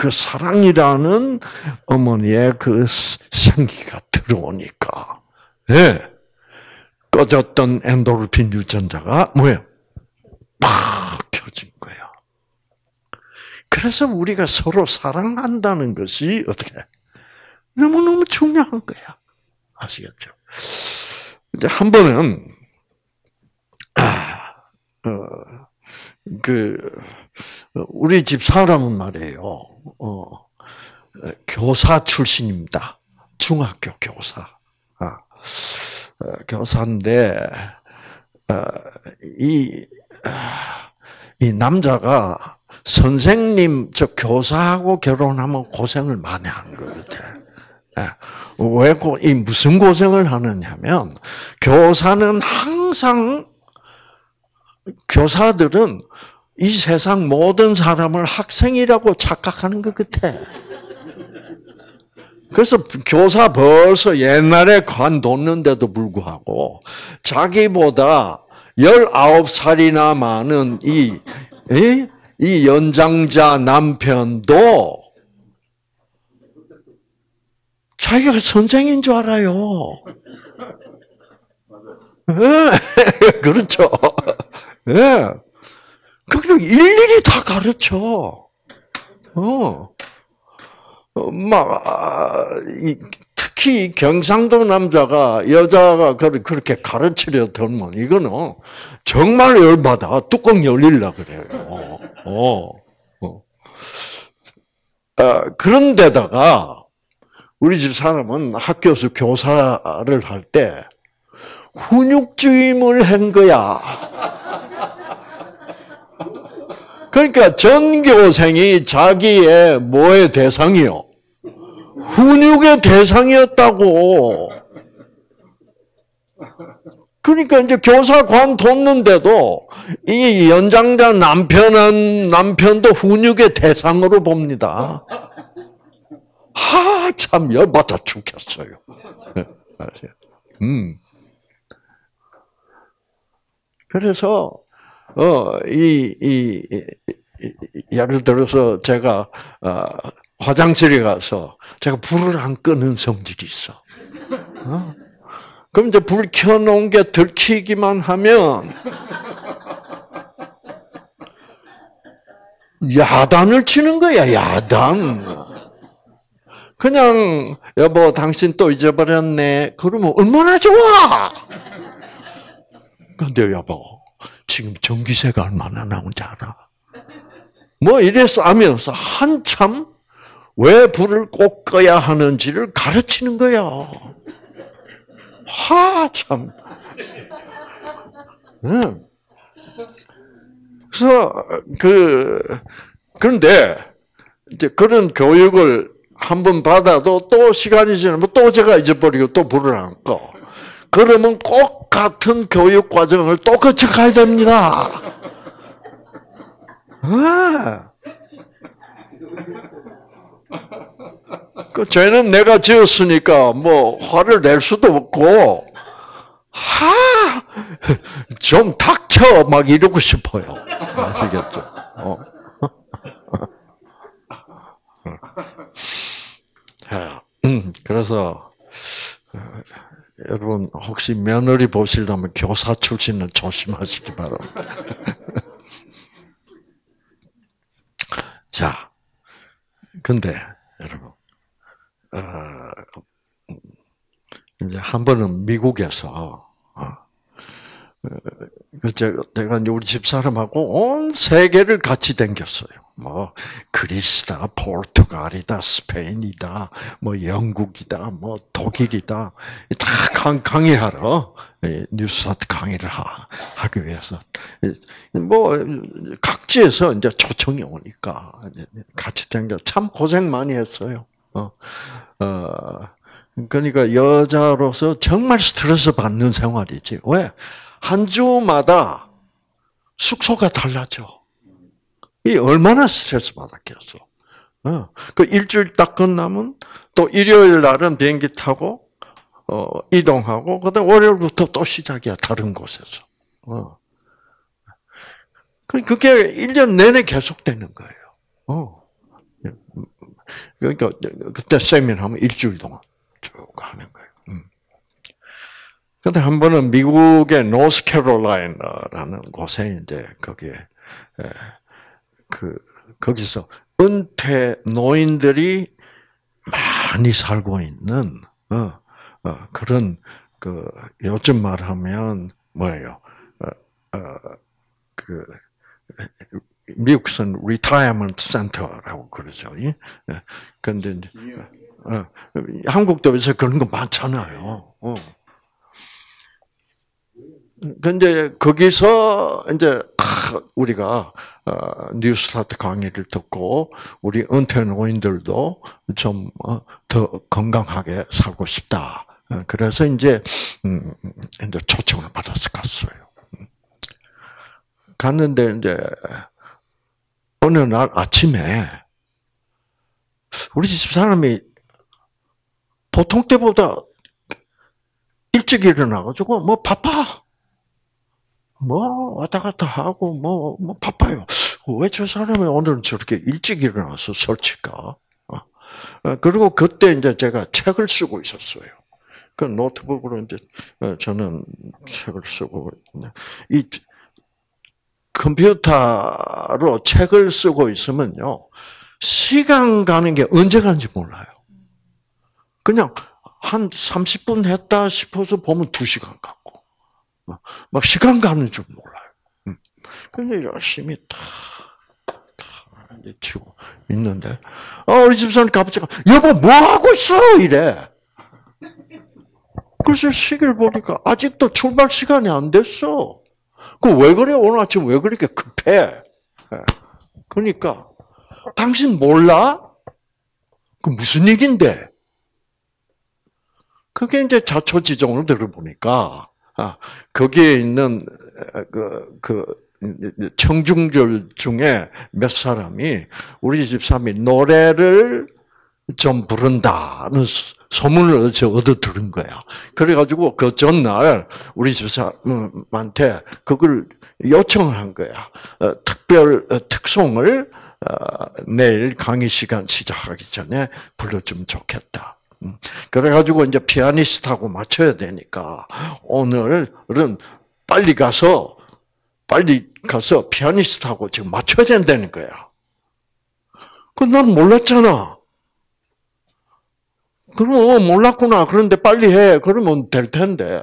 그 사랑이라는 어머니의 그 생기가 들어오니까, 예. 네. 꺼졌던 엔도르핀 유전자가 뭐예요? 팍 켜진 거야. 그래서 우리가 서로 사랑한다는 것이 어떻게 너무너무 중요한 거야. 아시겠죠? 이제 한 번은 아, 어, 그 우리 집 사람은 말이에요. 어, 교사 출신입니다. 중학교 교사. 아, 어, 교사인데 어, 이, 이 남자가 선생님, 저 교사하고 결혼하면 고생을 많이 한것 같아. 예. 왜, 이 무슨 고생을 하느냐면, 교사는 항상, 교사들은 이 세상 모든 사람을 학생이라고 착각하는 것 같아. 그래서 교사 벌써 옛날에 관뒀는데도 불구하고 자기보다 19살이나 많은 이, 이, 이 연장자 남편도 자기가 선생인 줄 알아요. 네, 그렇죠. 네. 그리고 일일이 다 가르쳐. 어. 막, 아, 특히 경상도 남자가 여자가 그렇게 가르치려 들면 이거는 정말 열받아. 뚜껑 열릴라 그래요. 어, 어. 아, 그런데다가 우리 집 사람은 학교에서 교사를 할 때 훈육주임을 한 거야. 그러니까 전교생이 자기의 뭐의 대상이요? 훈육의 대상이었다고. 그러니까 이제 교사관 뒀는데도 이 연장자 남편은 남편도 훈육의 대상으로 봅니다. 하, 참 열받아 죽겠어요. 음. 그래서 어, 이, 이, 이, 예를 들어서 제가 어, 화장실에 가서 제가 불을 안 끄는 성질이 있어. 어? 그럼 이제 불 켜놓은 게 들키기만 하면 야단을 치는 거야, 야단. 그냥 여보 당신 또 잊어버렸네. 그러면 얼마나 좋아. 근데 여보 지금 전기세가 얼마나 나온지 알아? 뭐 이래서 하면서 한참 왜 불을 꼭 꺼야 하는지를 가르치는 거야. 하, 참. 응. 그래서, 그, 그런데, 이제 그런 교육을 한 번 받아도 또 시간이 지나면 또 제가 잊어버리고 또 불을 안 꺼. 그러면 꼭 같은 교육 과정을 똑같이 가야 됩니다. 아. 그 죄는 내가 지었으니까 뭐 화를 낼 수도 없고 하! 좀 닥쳐! 막 이러고 싶어요. 아시겠죠? 어. 음, 그래서, 여러분 혹시 며느리 보시려면 교사 출신은 조심하시기 바랍니다. 자, 근데 여러분, 어, 이제 한 번은 미국에서 어, 그 제가 우리 집 사람하고 온 세계를 같이 댕겼어요. 뭐 그리스다, 포르투갈이다, 스페인이다, 뭐 영국이다, 뭐 독일이다 다 강, 강의하러 뉴스타트 강의를 하, 기 위해서 뭐 각지에서 이제 초청이 오니까 같이 댕겨 참 고생 많이 했어요. 어, 어 그러니까 여자로서 정말 스트레스 받는 생활이지. 왜? 한 주마다 숙소가 달라져. 이 얼마나 스트레스 받았겠어. 어. 그 일주일 딱 끝나면 또 일요일 날은 비행기 타고 어, 이동하고 그다음 월요일부터 또 시작이야 다른 곳에서. 어. 그, 그게 1년 내내 계속되는 거예요. 어. 그러니까 그때 세미나 하면 일주일 동안 쭉 하는 거예요. 음. 근데 한 번은 미국의 노스캐롤라이나라는 곳에 이제 거기에 그 거기서 은퇴 노인들이 많이 살고 있는 어, 어, 그런 그 요즘 말하면 뭐예요? 어, 어, 그 미국은 retirement center라고 그러죠. 예? 근데 어, 한국도 요새 그런 거 많잖아요. 어. 근데 거기서 이제 우리가 어, 뉴스타트 강의를 듣고 우리 은퇴 노인들도 좀더 어, 건강하게 살고 싶다. 그래서 이제 음, 이제 초청을 받아서 갔어요. 갔는데 이제 어느 날 아침에 우리 집 사람이 보통 때보다 일찍 일어나가지고 뭐 바빠. 뭐 왔다 갔다 하고 뭐, 뭐 바빠요. 왜 저 사람이 오늘은 저렇게 일찍 일어나서 설칠까? 어. 어, 그리고 그때 이제 제가 책을 쓰고 있었어요. 그 노트북으로 이제 어, 저는 책을 쓰고 이 컴퓨터로 책을 쓰고 있으면요 시간 가는 게 언제 가는지 몰라요. 그냥 한 30분 했다 싶어서 보면 2시간 갔고, 막 시간 가는 줄 몰라요. 음. 근데 열심히 다, 다 치고 있는데, 어, 우리 집사람 갑자기, 여보, 뭐 하고 있어? 이래. 그래서 시계를 보니까 아직도 출발 시간이 안 됐어. 그 왜 그래? 오늘 아침 왜 그렇게 급해? 예. 그러니까, 당신 몰라? 그 무슨 얘긴데? 그게 이제 자초지종을 들어보니까, 아, 거기에 있는, 그, 그, 청중들 중에 몇 사람이 우리 집사람이 노래를 좀 부른다는 소문을 얻어 들은 거야. 그래가지고 그 전날 우리 집사람한테 그걸 요청을 한 거야. 어, 특별 어, 특송을 어, 내일 강의 시간 시작하기 전에 불러주면 좋겠다. 음. 그래가지고 이제 피아니스트하고 맞춰야 되니까 오늘은 빨리 가서 빨리 가서 피아니스트하고 지금 맞춰야 된다는 거야. 그난 몰랐잖아. 그럼 몰랐구나. 그런데 빨리 해. 그러면 될 텐데.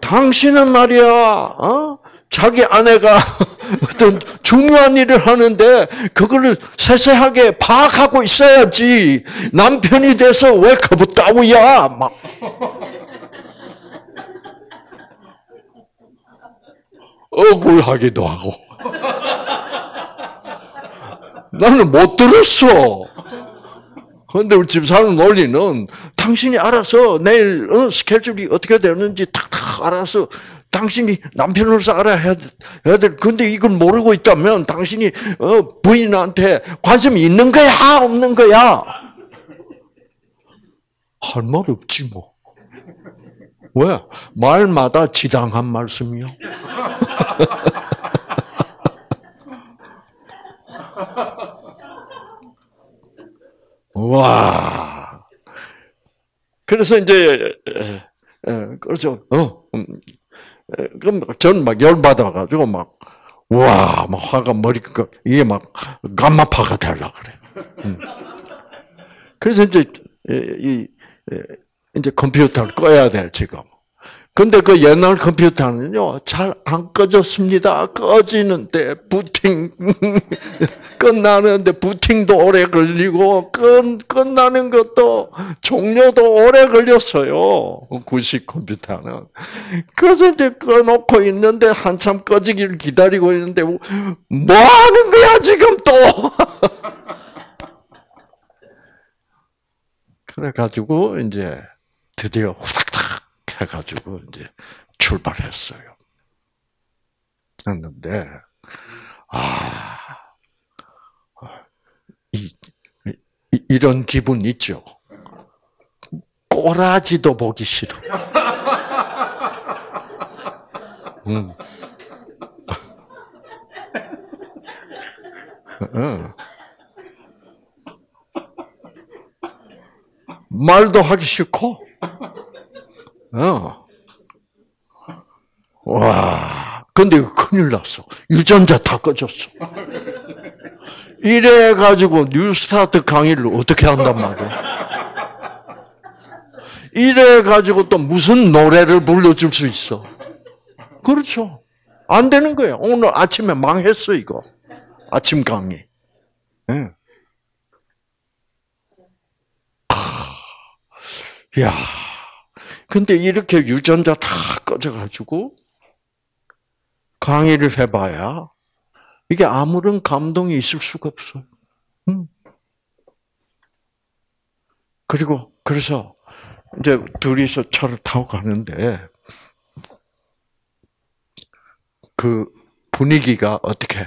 당신은 말이야, 어? 자기 아내가 어떤 중요한 일을 하는데 그거를 세세하게 파악하고 있어야지. 남편이 돼서 왜 거부 따위야? 막. 억울하기도 하고. 나는 못 들었어. 그런데 우리 집사람 논리는 당신이 알아서 내일 어, 스케줄이 어떻게 되는지 탁탁 알아서 당신이 남편으로서 알아야 될. 근데 이걸 모르고 있다면 당신이 어, 부인한테 관심이 있는 거야, 없는 거야? 할 말 없지 뭐. 왜? 말마다 지당한 말씀이요. 와. 그래서 이제 그렇죠. 어, 음, 그럼 저는 막 열받아가지고 막, 와, 막 화가 머리가, 이게 막, 감마파가 되려 그래. 음. 그래서 이제, 이, 이제 컴퓨터를 꺼야 돼, 지금. 근데 그 옛날 컴퓨터는요, 잘 안 꺼졌습니다. 꺼지는데, 부팅, 끝나는데, 부팅도 오래 걸리고, 끝, 끝나는 것도, 종료도 오래 걸렸어요. 구식 컴퓨터는. 그래서 이제 꺼놓고 있는데, 한참 꺼지기를 기다리고 있는데, 뭐 하는 거야, 지금 또! 그래가지고, 이제, 드디어 후닥닥 해가지고 이제 출발했어요. 했는데 아, 이, 이, 이런 기분 있죠. 꼬라지도 보기 싫어. 음. 응. 말도 하기 싫고, 어. 와, 근데 큰일 났어. 유전자 다 꺼졌어. 이래가지고 뉴스타트 강의를 어떻게 한단 말이야? 이래가지고 또 무슨 노래를 불러줄 수 있어? 그렇죠. 안 되는 거예요. 오늘 아침에 망했어, 이거. 아침 강의. 네. 야 근데 이렇게 유전자 다 꺼져가지고 강의를 해봐야 이게 아무런 감동이 있을 수가 없어요. 음. 그리고 그래서 이제 둘이서 차를 타고 가는데 그 분위기가 어떻게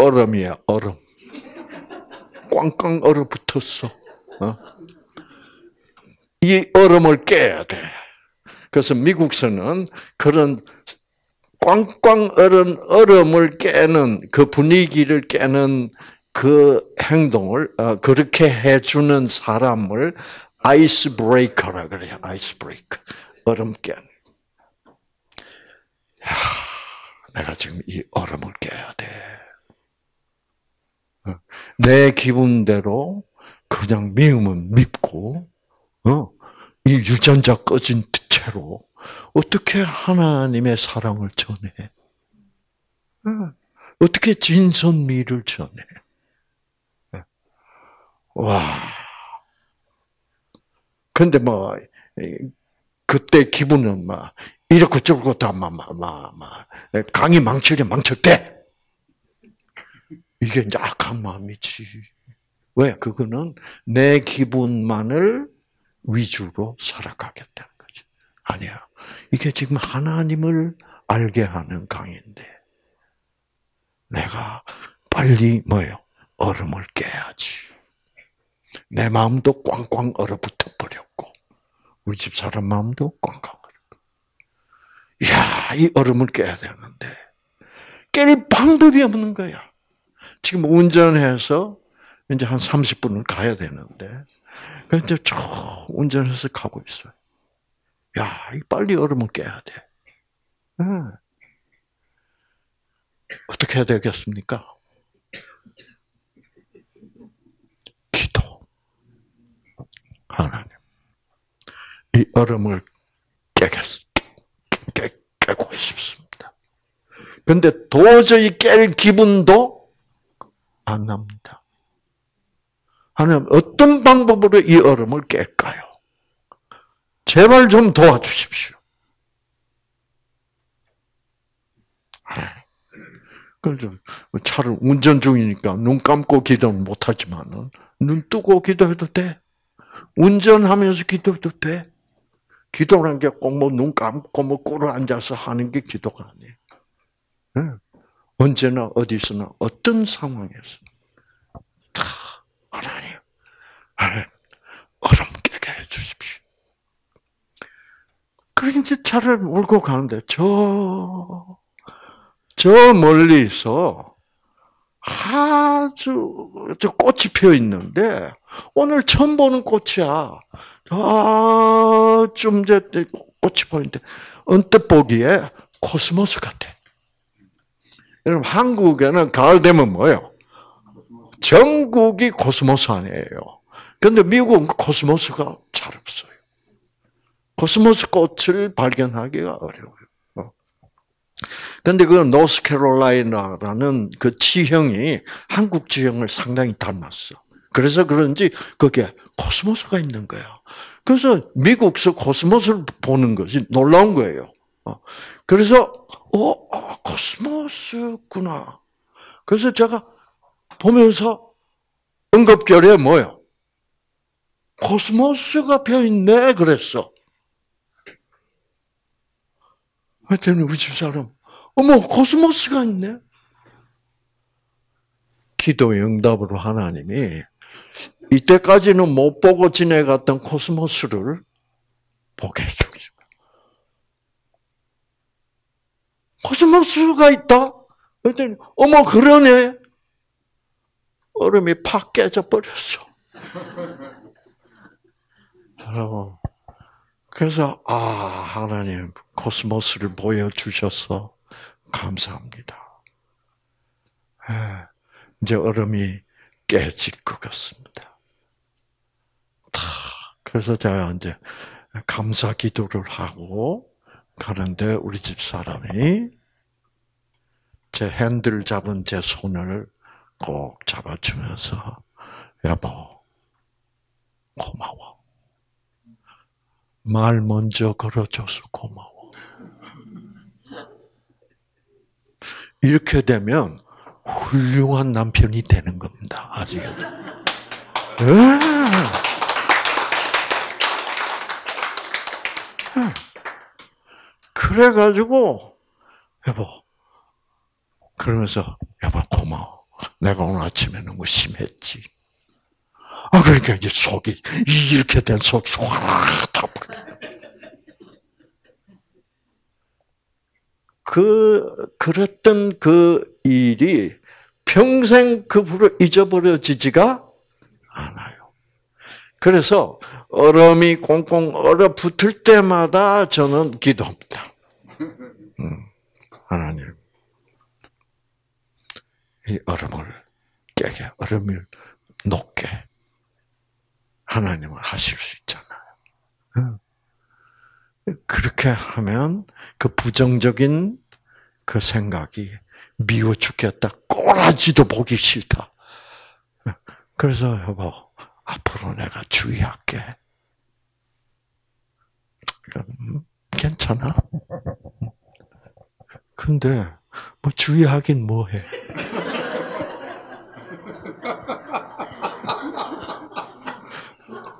얼음이야 얼음 꽝꽝 얼어붙었어. 어? 이 얼음을 깨야 돼. 그래서 미국서는 그런 꽝꽝 얼은 얼음을 깨는 그 분위기를 깨는 그 행동을 어, 그렇게 해주는 사람을 ice breaker라 그래요. ice breaker. 얼음 깨. 내가 지금 이 얼음을 깨야 돼. 어, 내 기분대로 그냥 미우면 밉고, 어, 이 유전자 꺼진 채로 어떻게 하나님의 사랑을 전해? 어떻게 진선미를 전해? 와. 근데 뭐, 그때 기분은 막, 이렇고 저렇고 다, 막, 막, 막, 막, 강이 망치려 망쳤대. 이게 이제 악한 마음이지. 왜? 그거는 내 기분만을 위주로 살아가겠다는 거죠. 아니야. 이게 지금 하나님을 알게 하는 강인데, 내가 빨리 뭐예요? 얼음을 깨야지. 내 마음도 꽝꽝 얼어붙어 버렸고, 우리 집 사람 마음도 꽝꽝 얼어. 이야, 이 얼음을 깨야 되는데, 깰 방법이 없는 거야. 지금 운전해서 이제 한 30분을 가야 되는데, 그래서 쭉 운전해서 가고 있어요. 야, 빨리 얼음을 깨야 돼. 네. 어떻게 해야 되겠습니까? 기도. 하나님. 이 얼음을 깨겠, 깨, 깨고 싶습니다. 근데 도저히 깰 기분도 안 납니다. 하나님 어떤 방법으로 이 얼음을 깰까요? 제발 좀 도와주십시오. 그래서 차를 운전 중이니까 눈 감고 기도는 못하지만은 눈 뜨고 기도해도 돼. 운전하면서 기도해도 돼. 기도라는 게 꼭 뭐 눈 감고 뭐 꿇어 앉아서 하는 게 기도가 아니에요. 네. 언제나 어디서나 어떤 상황에서 다 하나님, 얼음 깨게 해주십시오. 그 이제 차를 몰고 가는데 저, 저 멀리서 아주 꽃이 피어 있는데 오늘 처음 보는 꽃이야. 아좀 이제 꽃이 보이는데 언뜻 보기에 코스모스 같아. 여러분 한국에는 가을 되면 뭐예요? 전국이 코스모스 아니에요. 근데 미국은 코스모스가 잘 없어요. 코스모스 꽃을 발견하기가 어려워요. 근데 그 노스캐롤라이나라는 그 지형이 한국 지형을 상당히 닮았어. 그래서 그런지 거기에 코스모스가 있는 거야. 그래서 미국서 코스모스를 보는 것이 놀라운 거예요. 어. 그래서 어, 아, 코스모스구나. 그래서 제가 보면서 엉겁결에 뭐요? 코스모스가 펴있네 그랬어. 하여튼 우리 집사람 어머 코스모스가 있네. 기도 응답으로 하나님이 이때까지는 못 보고 지내갔던 코스모스를 보게 해주신 코스모스가 있다? 그랬더니 어머 그러네. 얼음이 팍 깨져 버렸어. 여러분 그래서 아 하나님 코스모스를 보여주셔서 감사합니다. 예, 이제 얼음이 깨질 것 같습니다. 그래서 제가 이제 감사 기도를 하고 가는데 우리 집 사람이 제 핸들 잡은 제 손을 꼭 잡아주면서 여보 고마워. 말 먼저 걸어줘서 고마워. 이렇게 되면 훌륭한 남편이 되는 겁니다. 아시겠죠? 네. 그래가지고 여보 그러면서 여보 고마워. 내가 오늘 아침에 너무 심했지. 아 그러니까 이제 속이 이렇게 된 속이 확 타버려. 그 그랬던 그 일이 평생 그 불을 잊어버려지지가 않아요. 그래서 얼음이 꽁꽁 얼어 붙을 때마다 저는 기도합니다. 음, 하나님, 이 얼음을 깨게, 얼음을 녹게 하나님은 하실 수 있잖아요. 그렇게 하면 그 부정적인 그 생각이 미워 죽겠다. 꼬라지도 보기 싫다. 그래서 여보, 앞으로 내가 주의할게. 음, 괜찮아. 근데 뭐 주의하긴 뭐해.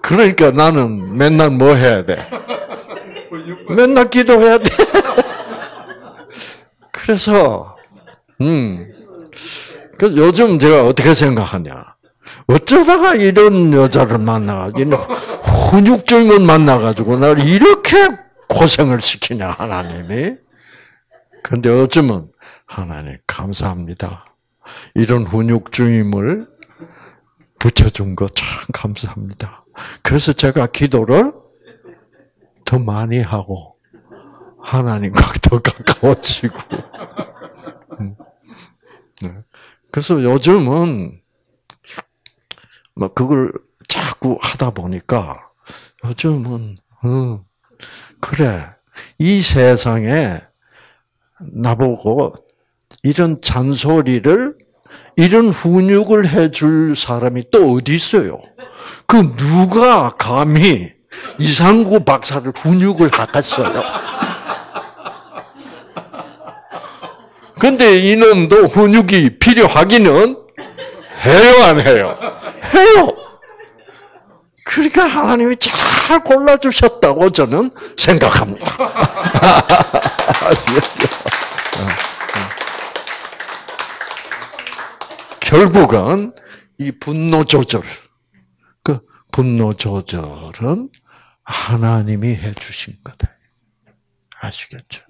그러니까 나는 맨날 뭐 해야 돼? 맨날 기도해야 돼. 그래서 음. 그래서 요즘 제가 어떻게 생각하냐? 어쩌다가 이런 여자를 만나가지고 훈육증을 만나가지고 나를 이렇게 고생을 시키냐 하나님이. 근데 어쩌면 하나님 감사합니다. 이런 훈육주임을 붙여준 거 참 감사합니다. 그래서 제가 기도를 더 많이 하고 하나님과 더 가까워지고. 음. 네. 그래서 요즘은 뭐 그걸 자꾸 하다 보니까 요즘은 어, 그래 이 세상에 나보고 이런 잔소리를 이런 훈육을 해줄 사람이 또 어디 있어요? 그 누가 감히 이상구 박사를 훈육을 하겠어요? 근데 이놈도 훈육이 필요하기는 해요, 안 해요? 해요. 그러니까 하나님이 잘 골라주셨다고 저는 생각합니다. 결국은 이 분노 조절, 그 분노 조절은 하나님이 해주신 거다. 아시겠죠?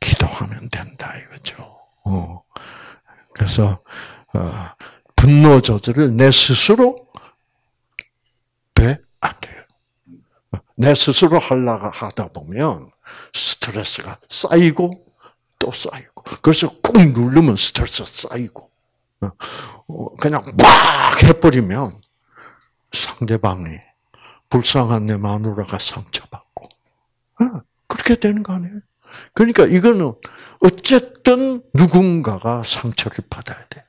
기도하면 된다 이거죠. 어. 그래서 어, 분노 조절을 내 스스로 돼? 안 돼요. 내 스스로 하려고 하다 보면 스트레스가 쌓이고 또 쌓이고 그래서 꾹 누르면 스트레스 쌓이고 어, 그냥 막 해버리면 상대방이 불쌍한 내 마누라가 상처받고 어, 그렇게 되는 거 아니에요? 그러니까 이거는 어쨌든 누군가가 상처를 받아야 돼.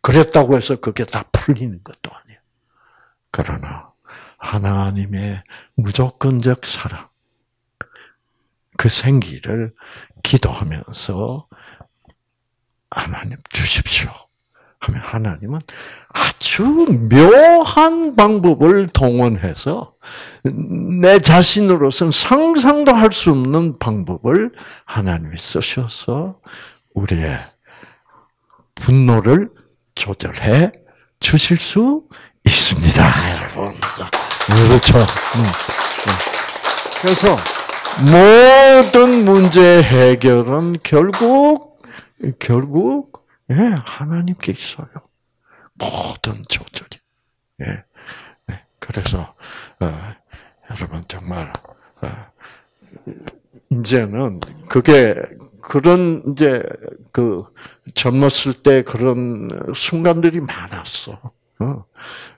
그랬다고 해서 그게 다 풀리는 것도 아니에요. 그러나 하나님의 무조건적 사랑, 그 생기를 기도하면서 하나님 주십시오. 하면 하나님은 아주 묘한 방법을 동원해서 내 자신으로서는 상상도 할 수 없는 방법을 하나님이 쓰셔서 우리의 분노를 조절해 주실 수 있습니다, 여러분. 그렇죠. 음, 음. 그래서 모든 문제 해결은 결국 결국 예, 하나님께 있어요. 모든 조절이. 예. 네. 그래서 어, 여러분 정말 어, 이제는 그게 그런 이제 그 젊었을 때 그런 순간들이 많았어. 어.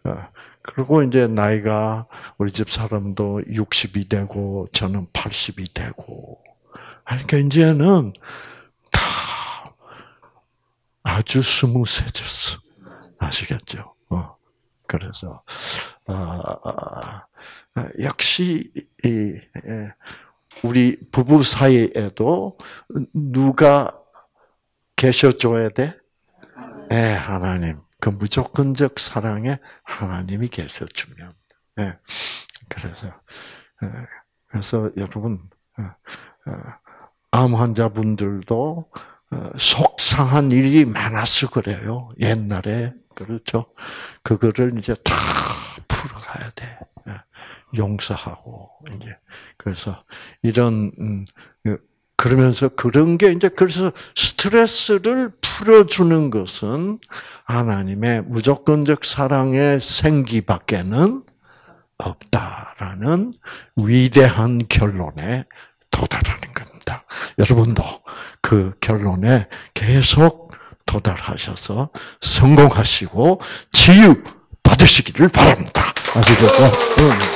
어. 그리고 이제 나이가 우리 집 사람도 60이 되고 저는 80이 되고 그러니까 이제는 다 아주 스무스해졌어. 아시겠죠? 어. 그래서 아, 아, 역시 이 우리 부부 사이에도 누가 계셔줘야 돼? 네, 하나님. 그 무조건적 사랑에 하나님이 계셔주면. 네. 그래서, 네. 그래서 여러분, 어, 암 환자분들도 어, 속상한 일이 많아서 그래요. 옛날에. 그렇죠. 그거를 이제 다 풀어가야 돼. 용서하고, 이제. 그래서 이런, 음, 그, 그러면서 그런 게 이제 그래서 스트레스를 풀어주는 것은 하나님의 무조건적 사랑의 생기밖에는 없다라는 위대한 결론에 도달하는 겁니다. 여러분도 그 결론에 계속 도달하셔서 성공하시고 치유 받으시기를 바랍니다. 아시겠죠? 응.